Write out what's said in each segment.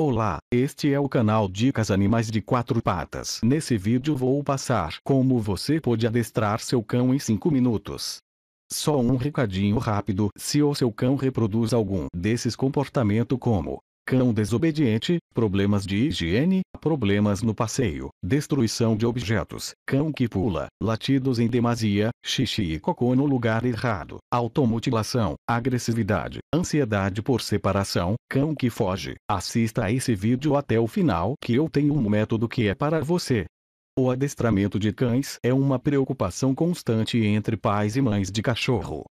Olá, este é o canal Dicas Animais de Quatro Patas. Nesse vídeo vou passar como você pode adestrar seu cão em 5 minutos. Só um recadinho rápido, se o seu cão reproduz algum desses comportamentos como cão desobediente, problemas de higiene, problemas no passeio, destruição de objetos, cão que pula, latidos em demasia, xixi e cocô no lugar errado, automutilação, agressividade, ansiedade por separação, cão que foge. Assista a esse vídeo até o final que eu tenho um método que é para você. O adestramento de cães é uma preocupação constante entre pais e mães de cachorro.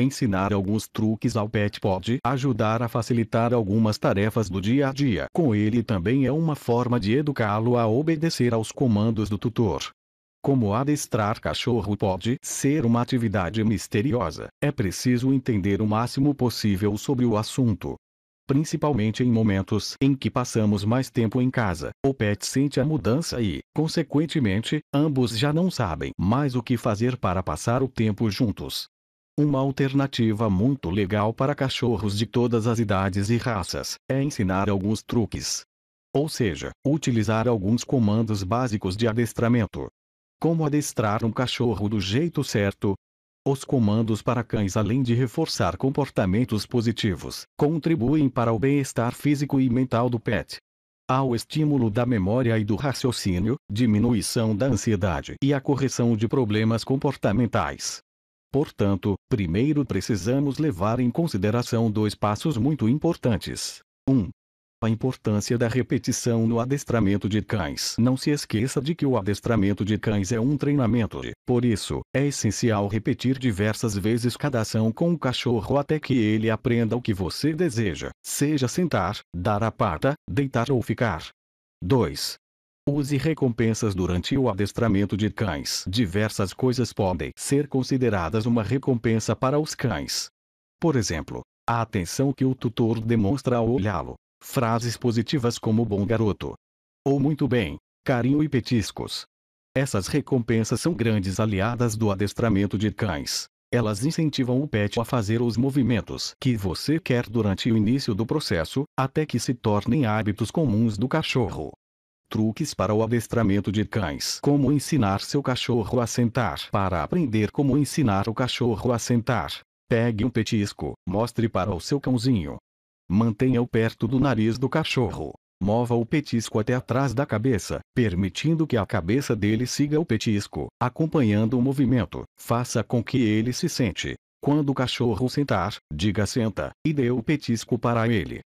Ensinar alguns truques ao pet pode ajudar a facilitar algumas tarefas do dia a dia com ele também é uma forma de educá-lo a obedecer aos comandos do tutor. Como adestrar cachorro pode ser uma atividade misteriosa, é preciso entender o máximo possível sobre o assunto. Principalmente em momentos em que passamos mais tempo em casa, o pet sente a mudança e, consequentemente, ambos já não sabem mais o que fazer para passar o tempo juntos. Uma alternativa muito legal para cachorros de todas as idades e raças é ensinar alguns truques. Ou seja, utilizar alguns comandos básicos de adestramento. Como adestrar um cachorro do jeito certo? Os comandos para cães, além de reforçar comportamentos positivos, contribuem para o bem-estar físico e mental do pet. Há o estímulo da memória e do raciocínio, diminuição da ansiedade e a correção de problemas comportamentais. Portanto, primeiro precisamos levar em consideração dois passos muito importantes. 1. Um, a importância da repetição no adestramento de cães. Não se esqueça de que o adestramento de cães é um treinamento e, por isso, é essencial repetir diversas vezes cada ação com o cachorro até que ele aprenda o que você deseja, seja sentar, dar a pata, deitar ou ficar. 2. Use recompensas durante o adestramento de cães. Diversas coisas podem ser consideradas uma recompensa para os cães. Por exemplo, a atenção que o tutor demonstra ao olhá-lo. Frases positivas como bom garoto. Ou muito bem, carinho e petiscos. Essas recompensas são grandes aliadas do adestramento de cães. Elas incentivam o pet a fazer os movimentos que você quer durante o início do processo, até que se tornem hábitos comuns do cachorro. Truques para o adestramento de cães. Como ensinar seu cachorro a sentar. Para aprender como ensinar o cachorro a sentar. Pegue um petisco, mostre para o seu cãozinho. Mantenha-o perto do nariz do cachorro. Mova o petisco até atrás da cabeça, permitindo que a cabeça dele siga o petisco, acompanhando o movimento. Faça com que ele se sente. Quando o cachorro sentar, diga senta, e dê o petisco para ele.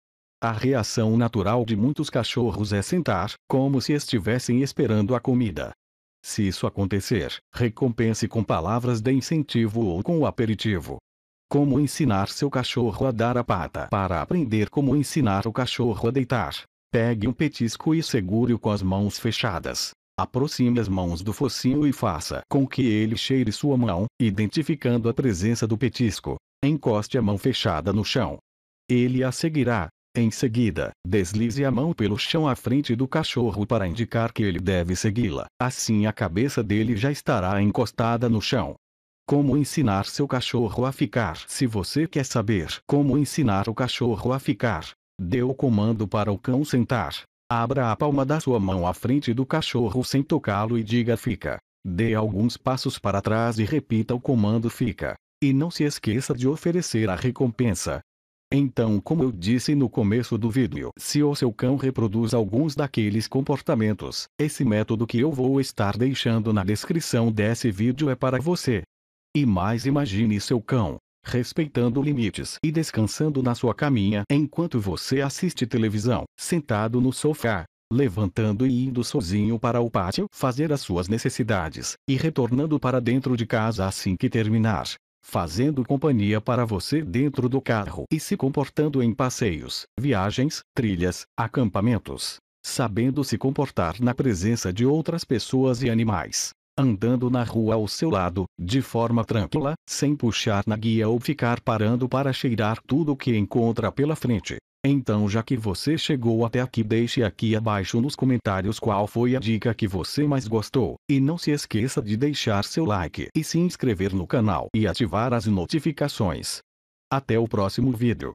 A reação natural de muitos cachorros é sentar, como se estivessem esperando a comida. Se isso acontecer, recompense com palavras de incentivo ou com o aperitivo. Como ensinar seu cachorro a dar a pata? Para aprender como ensinar o cachorro a deitar, pegue um petisco e segure-o com as mãos fechadas. Aproxime as mãos do focinho e faça com que ele cheire sua mão, identificando a presença do petisco. Encoste a mão fechada no chão. Ele a seguirá, em seguida, deslize a mão pelo chão à frente do cachorro para indicar que ele deve segui-la. Assim a cabeça dele já estará encostada no chão. Como ensinar seu cachorro a ficar? Se você quer saber como ensinar o cachorro a ficar, dê o comando para o cão sentar. Abra a palma da sua mão à frente do cachorro sem tocá-lo e diga fica. Dê alguns passos para trás e repita o comando fica. E não se esqueça de oferecer a recompensa. Então como eu disse no começo do vídeo, se o seu cão reproduz alguns daqueles comportamentos, esse método que eu vou estar deixando na descrição desse vídeo é para você. E mais imagine seu cão, respeitando limites e descansando na sua caminha enquanto você assiste televisão, sentado no sofá, levantando e indo sozinho para o pátio fazer as suas necessidades, e retornando para dentro de casa assim que terminar fazendo companhia para você dentro do carro e se comportando em passeios, viagens, trilhas, acampamentos, sabendo se comportar na presença de outras pessoas e animais, andando na rua ao seu lado, de forma tranquila, sem puxar na guia ou ficar parando para cheirar tudo que encontra pela frente. Então já que você chegou até aqui deixe aqui abaixo nos comentários qual foi a dica que você mais gostou, e não se esqueça de deixar seu like e se inscrever no canal e ativar as notificações. Até o próximo vídeo.